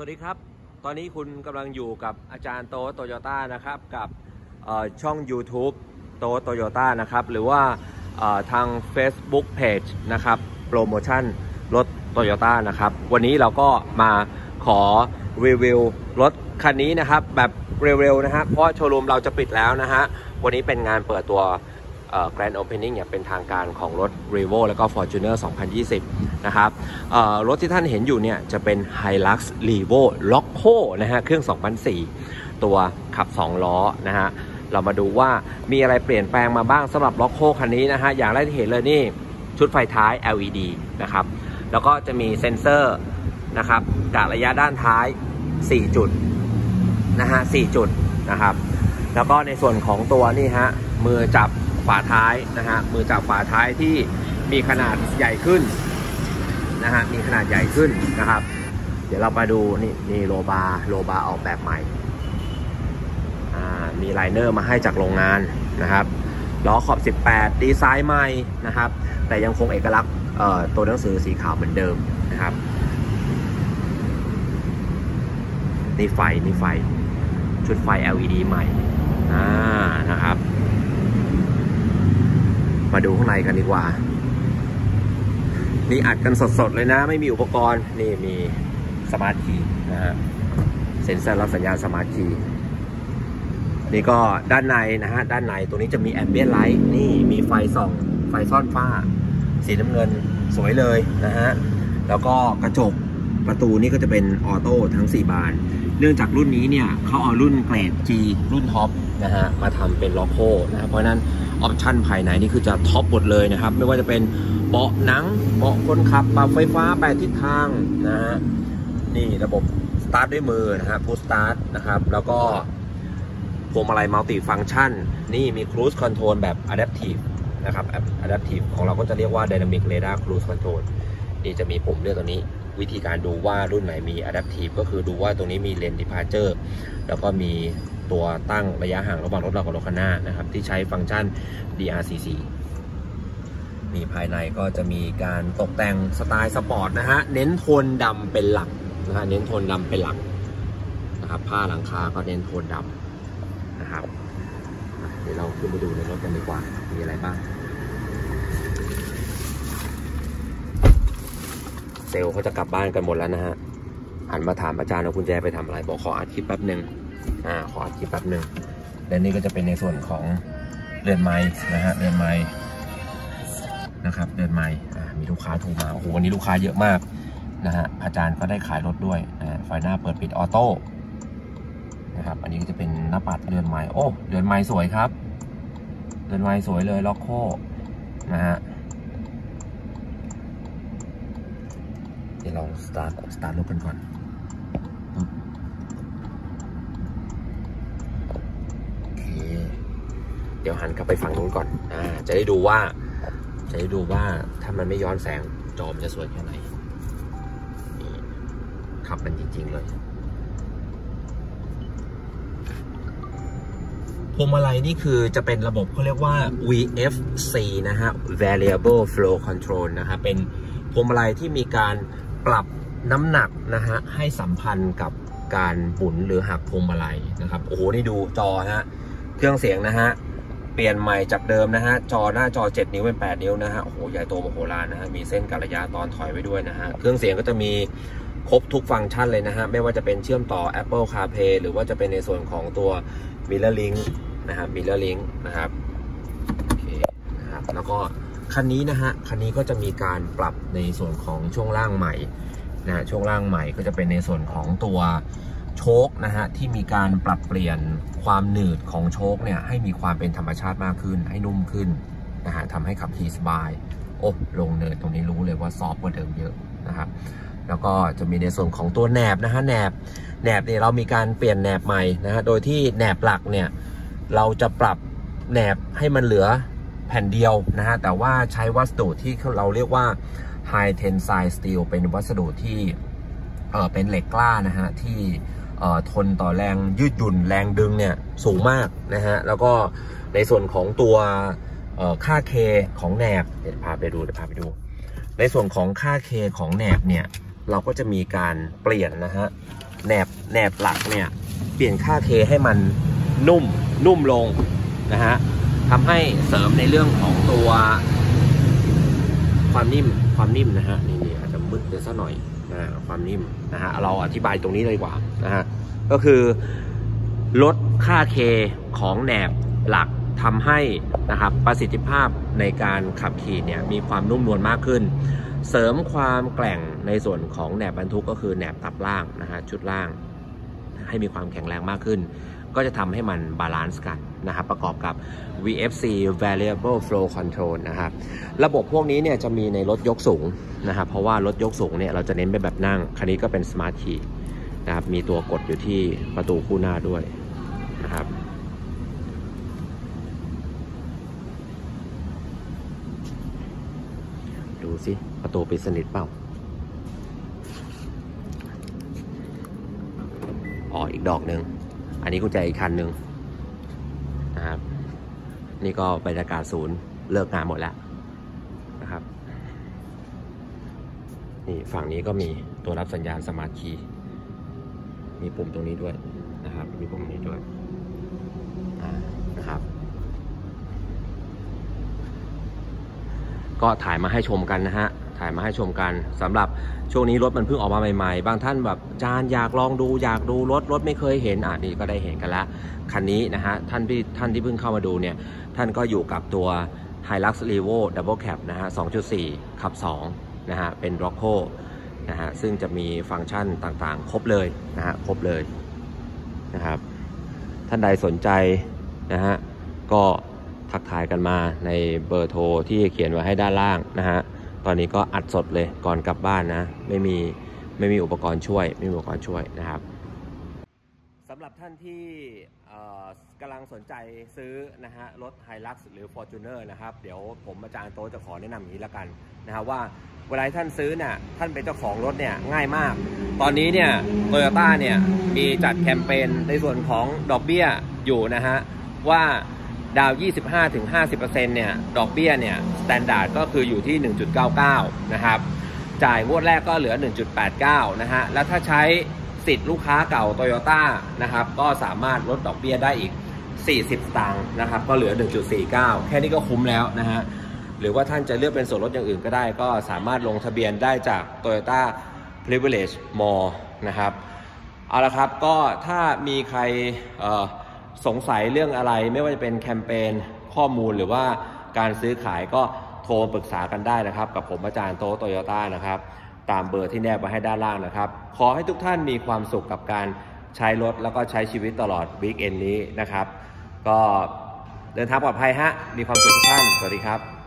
สวัสดีครับ ตอนนี้คุณกำลังอยู่กับอาจารย์โตโตโยต้านะครับกับช่อง YouTube โตโตโยต้านะครับหรือว่าทาง Facebook Page นะครับโปรโมชั่นรถโตโยต้านะครับวันนี้เราก็มาขอรีวิวรถคันนี้นะครับแบบเร็วๆนะฮะเพราะโชว์รูมเราจะปิดแล้วนะฮะวันนี้เป็นงานเปิดตัว Grand Opening อย่างเป็นทางการของรถ r e v o แล้วก็ Fortuner 2020 นะครับรถที่ท่านเห็นอยู่เนี่ยจะเป็น Hilux r e v o Loco นะฮะเครื่อง 2004 ตัวขับ 2 ล้อนะฮะเรามาดูว่ามีอะไรเปลี่ยนแปลงมาบ้างสำหรับ Loco คันนี้นะฮะอย่างแรกที่เห็นเลยนี่ชุดไฟท้าย LED นะครับแล้วก็จะมีเซ็นเซอร์นะครับกะระยะด้านท้าย 4 จุดนะฮะ4จุดนะครับแล้วก็ในส่วนของตัวนี่ฮะมือจับ ฝาท้ายนะฮะมือจับฝาท้ายที่มีขนาดใหญ่ขึ้นนะฮะมีขนาดใหญ่ขึ้นนะครับ เดี๋ยวเรามาดูนี่นี่ roll bar roll bar ออกแบบใหม่อ่ามี liner มาให้จากโรงงานนะครับล้อขอบ 18 ดีไซน์ใหม่นะครับ แต่ยังคงเอกลักษณ์ตัวหนังสือสีขาวเหมือนเดิมนะครับนี่ไฟนี่ไฟ ชุดไฟ LED ใหม่นะครับ มาดูข้างในกันดีกว่า นี่อัดกันสดๆเลยนะ ไม่มีอุปกรณ์ นี่มี smart key นะฮะ เซ็นเซอร์รับสัญญาณ smart key นี่ก็ด้านในนะฮะ ด้านในตรงนี้จะมี ambient light นี่มีไฟส่องไฟซ่อนฝ้า สีน้ำเงินสวยเลยนะฮะ แล้วก็กระจกประตูนี่ก็จะเป็น auto ทั้ง 4 บาน เนื่องจากรุ่นนี้เนี่ยเขาเอารุ่นเกรด G รุ่น top นะฮะ มาทำเป็น Rocco นะเพราะฉะนั้น option ภายในนี่คือจะ top หมดเลยนะครับ ไม่ว่าจะเป็นเบาะหนังเบาะคนขับปรับไฟฟ้าแปดทิศทางนะฮะนี่ระบบสตาร์ทด้วยมือนะฮะ push start นะครับ แล้วก็พวงมาลัยมัลติฟัง c t ชันนี่มีครู i คอนโทรลแบบ Adaptive นะครับ Adaptive ของเราก็จะเรียกว่า Dynamic Radar Cruise Control นี่จะมีปุ่มเลือกตัวนี้ วิธีการดูว่ารุ่นไหนมี Adaptive ก็คือดูว่าตรงนี้มี Lane Departure แล้วก็มีตัวตั้งระยะห่างระหว่างรถเรากับรถคันหน้านะครับ ที่ใช้ฟังก์ชัน DRCC มีภายในก็จะมีการตกแต่งสไตล์สปอร์ตนะฮะ เน้นโทนดำเป็นหลักนะฮะเน้นโทนดำเป็นหลักนะครับผ้าหลังคาก็เน้นโทนดำนะครับเดี๋ยวเราขึ้นไปดูในรถกันดีกว่า มีอะไรบ้าง เซลล์เขาจะกลับบ้านกันหมดแล้วนะฮะหันมาถามอาจารย์ว่าคุณแจไปทำอะไรบอกขออัดคลิปแป๊บหนึ่งอ่าขออัดคลิปแป๊บหนึ่งและนี่ก็จะเป็นในส่วนของเรือนไม้นะฮะเรือนไม้นะครับเรือนไม้อ่มีลูกค้าโทรมาโอ้โหวันนี้ลูกค้าเยอะมากนะฮะอาจารย์ก็ได้ขายรถด้วยนะฮะไฟหน้าเปิดปิดออโต้นะครับอันนี้ก็จะเป็นหน้าปัดเรือนไมล์โอ้เรือนไมล์สวยครับเรือนไมล์สวยเลย Rocco นะฮะ เดี๋ยว ลองสตาร์ทสตาร์ทรถกันก่อนโอเค เดี๋ยวหันกลับไปฝั่งนู้นก่อนอ่าจะได้ดูว่า จะได้ดูว่าถ้ามันไม่ย้อนแสงจอมันจะสวยแค่ไหนขับมันจริง ๆ เลยพวงมาลัยนี่คือจะเป็นระบบเขาเรียกว่า VFC นะฮะ Variable Flow Control นะฮะ เป็นพวงมาลัยที่มีการ ปรับน้ำหนักนะฮะให้สัมพันธ์กับการหมุนหรือหักพวงมาลัยนะครับโอ้โหนี่ดูจอฮะเครื่องเสียงนะฮะเปลี่ยนใหม่จากเดิมนะฮะจอหน้าจอ 7 นิ้วเป็น 8 นิ้วนะฮะโอ้โหใหญ่โตมโหฬารนะฮะมีเส้นกัระยะตอนถอยไว้ด้วยนะฮะเครื่องเสียงก็จะมีครบทุกฟังก์ชันเลยนะฮะไม่ว่าจะเป็นเชื่อมต่อ Apple CarPlay หรือว่าจะเป็นในส่วนของตัว Mirror Link นะครับ Mirror Link นะครับโอเคนะครับแล้วก็ คันนี้นะฮะ คันนี้ก็จะมีการปรับในส่วนของช่วงล่างใหม่นะฮะช่วงล่างใหม่ก็จะเป็นในส่วนของตัวโชคนะฮะที่มีการปรับเปลี่ยนความหนืดของโชคเนี่ยให้มีความเป็นธรรมชาติมากขึ้น ให้นุ่มขึ้นนะฮะทำให้ขับขี่สบายโอ้ลงเนินตรงนี้รู้เลยว่าซอฟต์กว่าเดิมเยอะนะครับแล้วก็จะมีในส่วนของตัวแหนบนะฮะแหนบแหนบเนี่ยเรามีการเปลี่ยนแหนบใหม่นะฮะโดยที่แหนบหลักเนี่ยเราจะปรับแหนบให้มันเหลือ แผ่นเดียวนะฮะ แต่ว่าใช้วัสดุที่เราเรียกว่า High Tensile Steel เป็นวัสดุที่เออเป็นเหล็กกล้านะฮะ ที่เอ่อทนต่อแรงยืดหยุ่นแรงดึงเนี่ยสูงมากนะฮะ แล้วก็ในส่วนของตัวเอ่อค่าเคของแหนบเดี๋ยวพาไปดูเดี๋ยวพาไปดู ในส่วนของค่าเคของแหนบเนี่ยเราก็จะมีการเปลี่ยนนะฮะแหนบแหนบหลักเนี่ยเปลี่ยนค่าเคให้มันนุ่มนุ่มลงนะฮะ ทำให้เสริมในเรื่องของตัวความนิ่มความนิ่มนะฮะนี่นี่อาจจะมืดเดี๋ยวสักหน่อยนะความนิ่มนะฮะเราอธิบายตรงนี้เลยดีกว่านะฮะก็คือลดค่า K ของแหนบหลักทำให้นะครับประสิทธิภาพในการขับขี่เนี่ยมีความนุ่มนวลมากขึ้น เสริมความแกร่งในส่วนของแหนบบรรทุกก็คือแหนบตับล่างนะฮะชุดล่าง ให้มีความแข็งแรงมากขึ้น ก็จะทำให้มัน balance กันนะครับประกอบกับ VFC Variable Flow Control นะครับระบบพวกนี้เนี่ยจะมีในรถยกสูงนะครับเพราะว่ารถยกสูงเนี่ยเราจะเน้นเป็นแบบนั่ง คันนี้ก็เป็น Smart Key นะครับมีตัวกดอยู่ที่ประตูคู่หน้าด้วยนะครับดูสิประตูปิดสนิทเปล่าอ๋ออีกดอกหนึ่ง อันนี้กุญแจอีกคันหนึ่งนะครับ นี่ก็บรรยากาศศูนย์เลิกงานหมดแล้วนะครับ นี่ฝั่งนี้ก็มีตัวรับสัญญาณ smart key มีปุ่มตรงนี้ด้วยนะครับ มีปุ่มนี้ด้วยนะครับ ก็ถ่ายมาให้ชมกันนะฮะ ถ่ายมาให้ชมกันสำหรับช่วงนี้รถมันเพิ่งออกมาใหม่ๆ บางท่านแบบอาจารย์อยากลองดูอยากดูรถรถไม่เคยเห็นอะนี่ก็ได้เห็นกันแล้วคันนี้นะฮะท่านที่ท่านที่เพิ่งเข้ามาดูเนี่ยท่านก็อยู่กับตัว Hilux Revo Double Cab นะฮะ 2.4 ขับ 2 นะฮะ เป็น r o c k o นะฮะ ซึ่งจะมีฟังก์ชันต่างๆ ครบเลยนะฮะ ครบเลยนะครับ ท่านใดสนใจนะฮะ ก็ทักทายกันมาในเบอร์โทรที่เขียนไว้ให้ด้านล่างนะฮะ อนนี้ก็อัดสดเลยก่อนกลับบ้านนะ ไม่มีไม่มีอุปกรณ์ช่วย ไม่มีอุปกรณ์ช่วยนะครับสำหรับท่านที่กำลังสนใจซื้อนะฮะรถ Hilux หรือ Fortuner นะครับ เดี๋ยวผมอาจารย์โตจะขอแนะนำอย่างนี้แล้วกันนะครับว่าเวลาท่านซื้อเนี่ยท่านเป็นเจ้าของรถเนี่ยง่ายมาก ตอนนี้เนี่ยโตโยต้าเนี่ยมีจัดแคมเปญในส่วนของดอกเบี้ยอยู่นะฮะว่า ดาวน์ 25-50%เนี่ย ดอกเบี้ยเนี่ย standard ก็คืออยู่ที่ 1.99 นะครับ จ่ายงวดแรกก็เหลือ 1.89 นะฮะ แล้วถ้าใช้สิทธิ์ลูกค้าเก่าโตโยต้านะครับ ก็สามารถลดดอกเบี้ยได้อีก 40ตางค์นะครับ ก็เหลือ 1.49 แค่นี้ก็คุ้มแล้วนะฮะ หรือว่าท่านจะเลือกเป็นส่วนลดอย่างอื่นก็ได้ ก็สามารถลงทะเบียนได้จาก Toyota Privilege Mall นะครับ เอาละครับ ก็ถ้ามีใครเอ่อ สงสัยเรื่องอะไรไม่ว่าจะเป็นแคมเปญข้อมูลหรือว่าการซื้อขายก็โทรปรึกษากันได้นะครับ กับผมอาจารย์โตโตโยต้านะครับ ตามเบอร์ที่แนบไว้ให้ด้านล่างนะครับ ขอให้ทุกท่านมีความสุขกับการใช้รถแล้วก็ใช้ชีวิตตลอดวีคเอนนี้นะครับ ก็เดินทางปลอดภัยฮะมีความสุขทุกท่านสวัสดีครับ